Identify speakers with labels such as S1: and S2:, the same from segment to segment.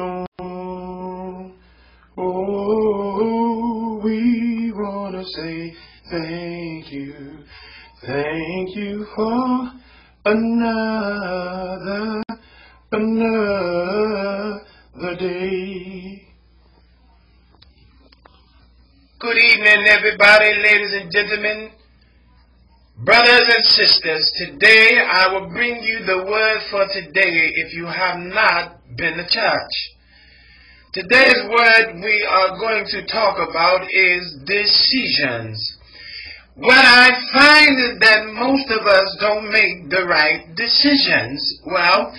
S1: Oh, we want to say thank you. Thank you for another, another day.
S2: Good evening, everybody, ladies and gentlemen, brothers and sisters. Today I will bring you the word for today if you have not been to church. Today's word we are going to talk about is decisions. What I find is that most of us don't make the right decisions. Well,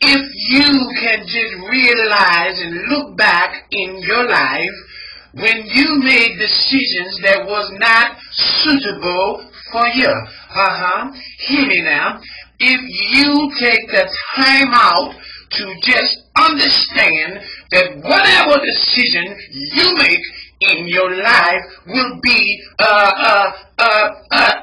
S2: if you can just realize and look back in your life when you made decisions that was not suitable for you. Uh-huh. Hear me now. If you take the time out to just understand that whatever decision you make in your life will be uh, uh, uh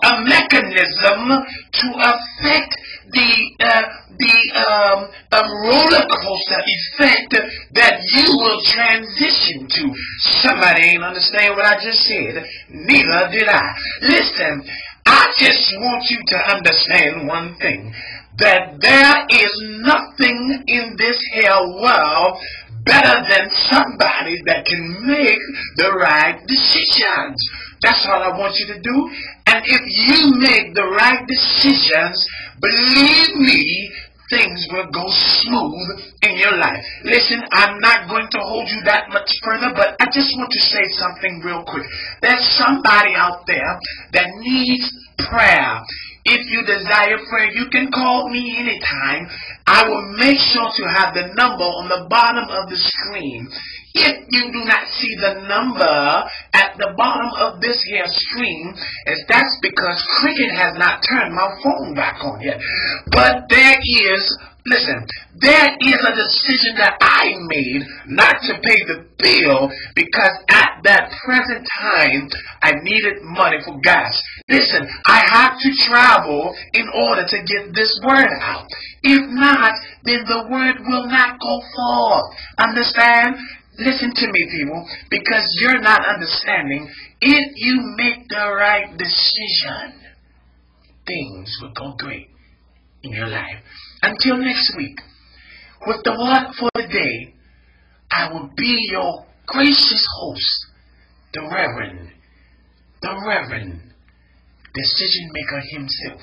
S2: a mechanism to affect the uh, the um, um, roller coaster effect that you will transition to. Somebody ain't understand what I just said. Neither did I. Listen, I just want you to understand one thing that there is nothing in this here world better than somebody that can make the right decisions. That's all I want you to do. And if you make the right decisions, believe me, things will go smooth in your life. Listen, I'm not going to hold you that much further, but I just want to say something real quick. There's somebody out there that needs prayer. If you desire prayer, you can call me anytime. I will make sure to have the number on the bottom of the screen. If you do not see the number at the bottom of this here screen, is that's because Cricket has not turned my phone back on yet. But there is Listen, there is a decision that I made not to pay the bill because at that present time I needed money for gas. Listen, I have to travel in order to get this word out. If not, then the word will not go forth. Understand? Listen to me, people, because you're not understanding. If you make the right decision, things will go great in your life. Until next week, with the word for the day, I will be your gracious host, the Reverend, the Reverend Decision Maker himself.